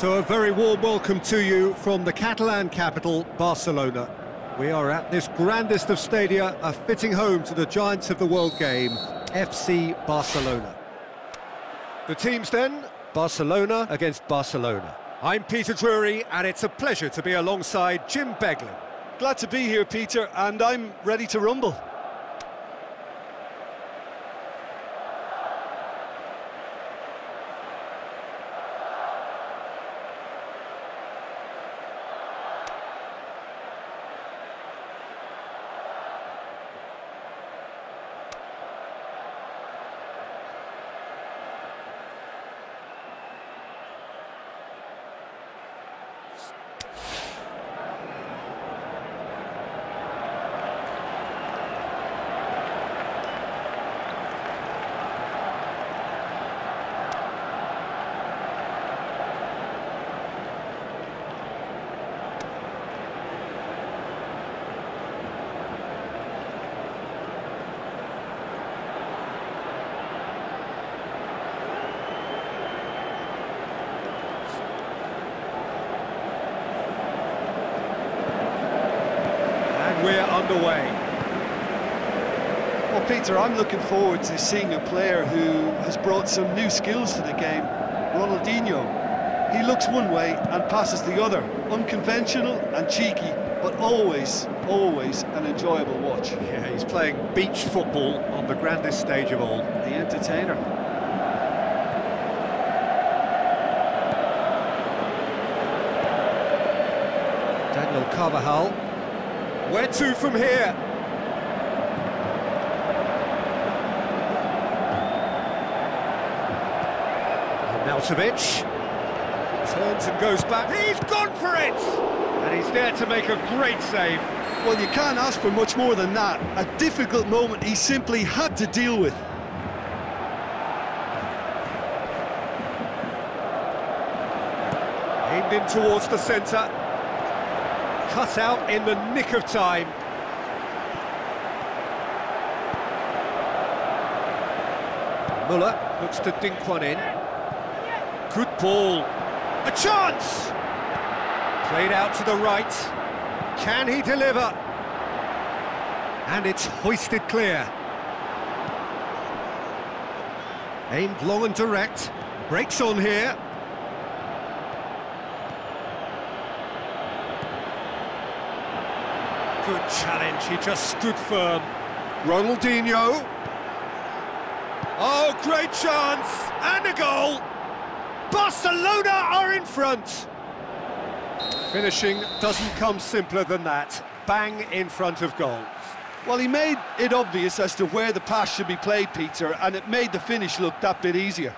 So a very warm welcome to you from the Catalan capital, Barcelona. We are at this grandest of stadia, a fitting home to the giants of the world game, FC Barcelona. The teams then, Barcelona against Barcelona. I'm Peter Drury, and it's a pleasure to be alongside Jim Beglin. Glad to be here, Peter, and I'm ready to rumble. And we're underway. Well, Peter, I'm looking forward to seeing a player who has brought some new skills to the game, Ronaldinho. He looks one way and passes the other, unconventional and cheeky, but always, always an enjoyable watch. Yeah, he's playing beach football on the grandest stage of all. The entertainer. Daniel Carvajal. Where to from here? Arnautovic turns and goes back. He's gone for it! And he's there to make a great save. Well, you can't ask for much more than that. A difficult moment he simply had to deal with. Aimed in towards the centre. Cut out in the nick of time. Muller looks to dink one in. Good ball. A chance! Played out to the right. Can he deliver? And it's hoisted clear. Aimed long and direct. Breaks on here. Good challenge, he just stood firm. Ronaldinho. Oh, great chance! And a goal! Barcelona are in front! Finishing doesn't come simpler than that. Bang in front of goal. Well, he made it obvious as to where the pass should be played, Peter, and it made the finish look that bit easier.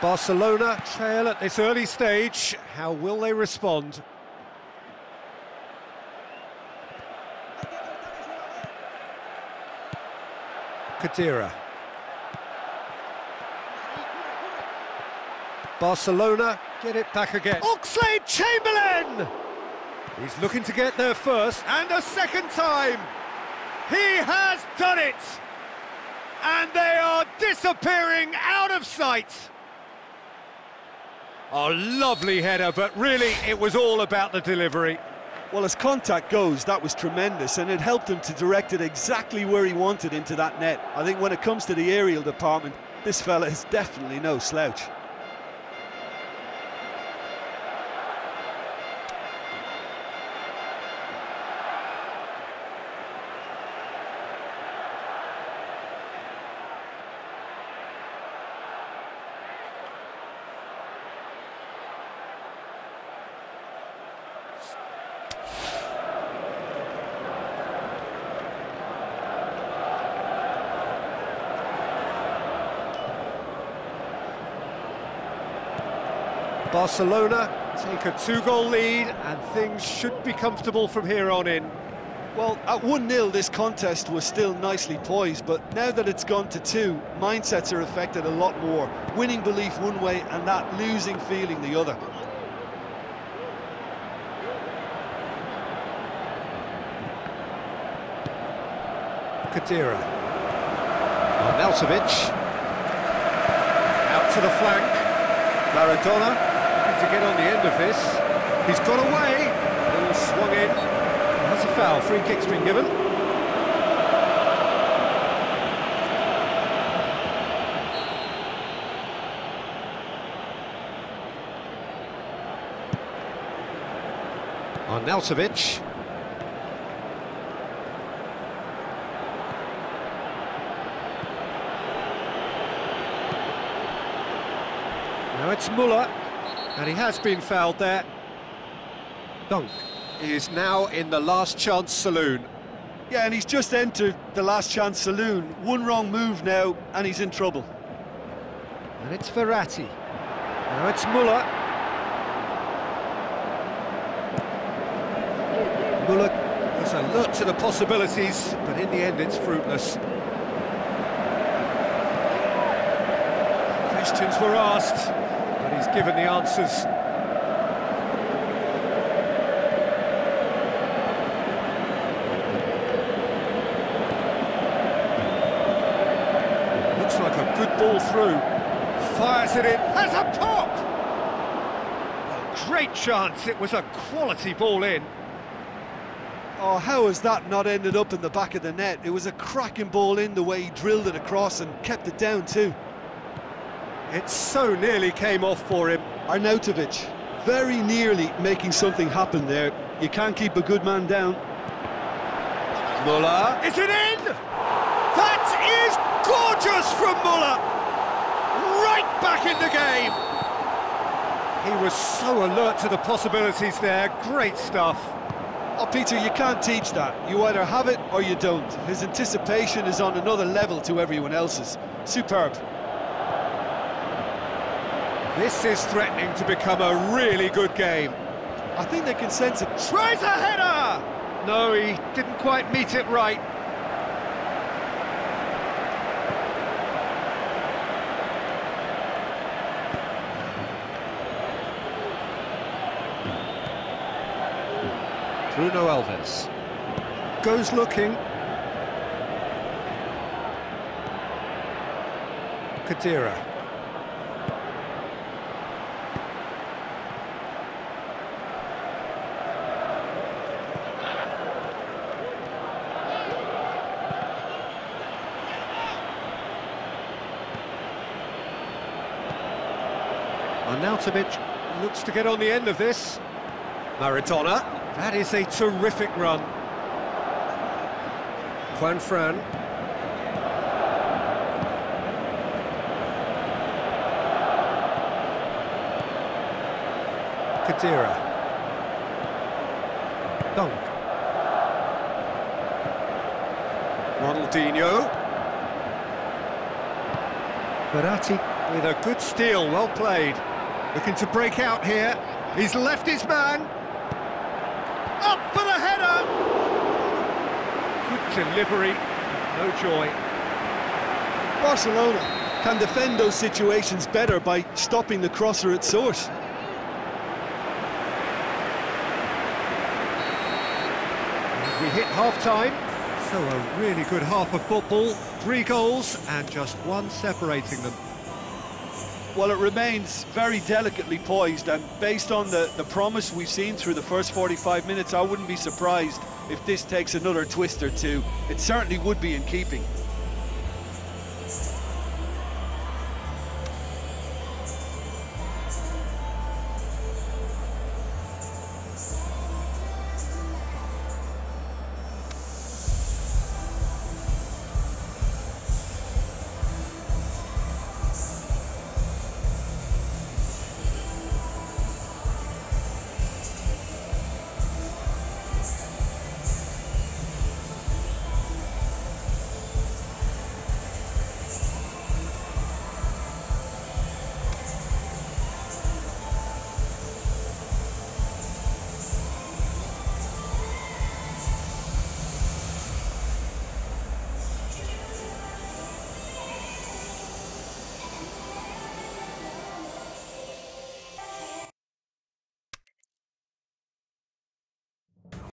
Barcelona trail at this early stage. How will they respond? Khedira. Barcelona get it back again. Oxlade Chamberlain! He's looking to get there first, and a second time! He has done it! And they are disappearing out of sight! A lovely header, but really it was all about the delivery. Well, as contact goes, that was tremendous, and it helped him to direct it exactly where he wanted into that net. I think when it comes to the aerial department, this fella is definitely no slouch. Barcelona take a two-goal lead and things should be comfortable from here on in. Well, at 1-0 this contest was still nicely poised, but now that it's gone to two, mindsets are affected a lot more. Winning belief one way and that losing feeling the other. Khedira. Arnautovic. Out to the flank. Maradona looking to get on the end of this. He's got away. Ball swung in. That's a foul. Free kick's been given. Arnautovic. Now it's Muller, and he has been fouled there. Dunk is now in the last chance saloon. Yeah, and he's just entered the last chance saloon. One wrong move now, and he's in trouble. And it's Verratti. Now it's Muller. Muller has a alert to the possibilities, but in the end it's fruitless. Questions were asked, but he's given the answers. Looks like a good ball through. Fires it in. Has a pop! A great chance. It was a quality ball in. Oh, how has that not ended up in the back of the net? It was a cracking ball in the way he drilled it across and kept it down too. It so nearly came off for him. Arnautovic, very nearly making something happen there. You can't keep a good man down. Muller. Is it in? That is gorgeous from Muller. Right back in the game. He was so alert to the possibilities there. Great stuff. Oh, Peter, you can't teach that. You either have it or you don't. His anticipation is on another level to everyone else's. Superb. This is threatening to become a really good game. I think they can sense it. Tries a header! No, he didn't quite meet it right. Bruno Alves goes looking. Khedira. Arnautovic looks to get on the end of this. Maradona. That is a terrific run. Juan Fran. Khedira. Dunk. Ronaldinho. Verratti with a good steal, well played. Looking to break out here. He's left his man. Up for the header! Good delivery, no joy. Barcelona can defend those situations better by stopping the crosser at source. We hit half-time, so a really good half of football. Three goals and just one separating them. Well, it remains very delicately poised, and based on the, the promise we've seen through the first 45 minutes, I wouldn't be surprised if this takes another twist or two. It certainly would be in keeping.